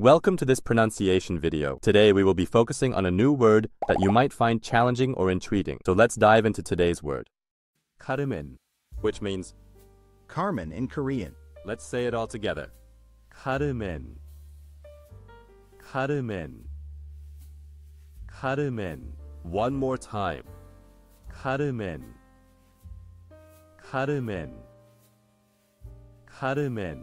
Welcome to this pronunciation video. Today we will be focusing on a new word that you might find challenging or intriguing. So let's dive into today's word. Kareumen, which means, Carmen in Korean. let's say it all together. Kareumen. Kareumen. Kareumen. One more time. Kareumen. Kareumen. Kareumen.